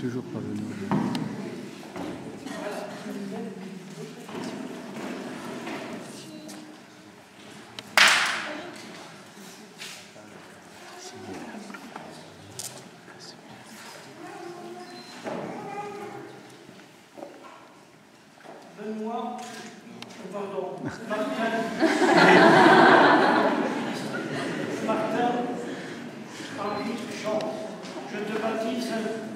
toujours pas venu. Pardon, Martin, Martin, Jean, je te baptise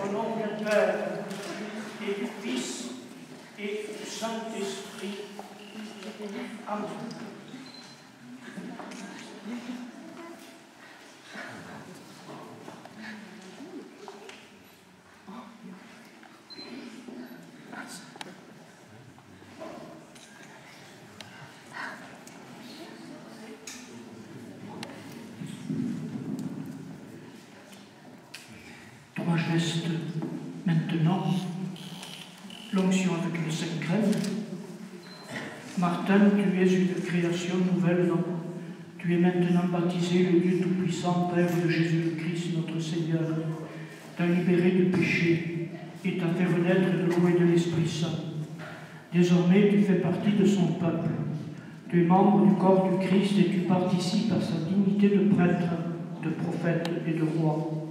og noen dør et visst, et sannhetsrikt andre. Thank you. Gestes maintenant. L'onction avec le sainte graine. Martin, tu es une création nouvelle, non? Tu es maintenant baptisé, le Dieu Tout-Puissant, Père de Jésus-Christ, notre Seigneur. T'a libéré du péché et t'a fait renaître de l'eau et de l'Esprit Saint. Désormais, tu fais partie de son peuple. Tu es membre du corps du Christ et tu participes à sa dignité de prêtre, de prophète et de roi.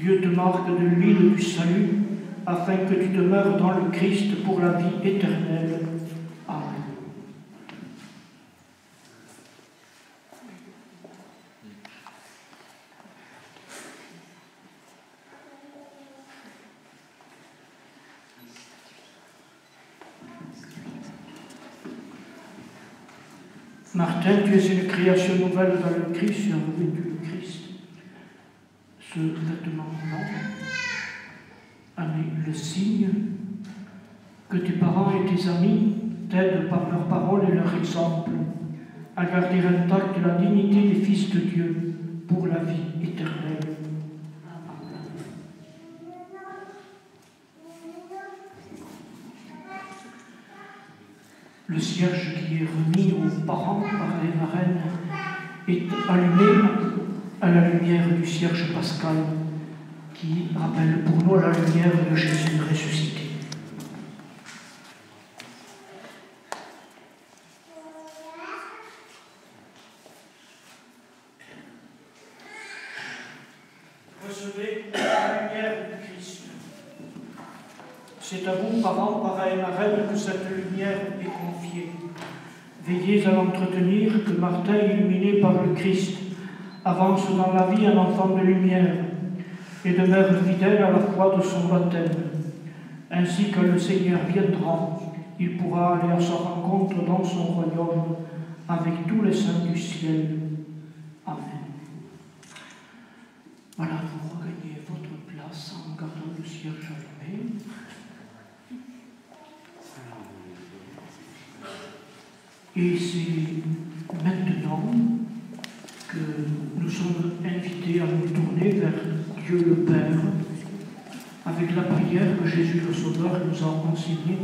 Dieu te marque de l'huile du salut, afin que tu demeures dans le Christ pour la vie éternelle. Amen. Martin, tu es une création nouvelle dans le Christ, tu as Christ. Ce vêtement blanc avec le signe que tes parents et tes amis t'aident par leurs paroles et leur exemple à garder intacte la dignité des fils de Dieu pour la vie éternelle. Le cierge qui est remis aux parents par les marraines est allumé à la lumière du cierge pascal qui rappelle pour nous la lumière de Jésus ressuscité. Recevez la lumière du Christ. C'est à vous, parents, parrains et marraines, que cette lumière est confiée. Veillez à l'entretenir, que Martin, illuminé par le Christ, avance dans la vie un enfant de lumière et demeure fidèle à la foi de son baptême. Ainsi que le Seigneur viendra, il pourra aller à sa rencontre dans son royaume avec tous les saints du ciel. Amen. Voilà, vous regagnez votre place en gardant le cierge allumé. Et c'est maintenant nous sommes invités à nous tourner vers Dieu le Père. Avec la prière que Jésus le Sauveur nous a enseignée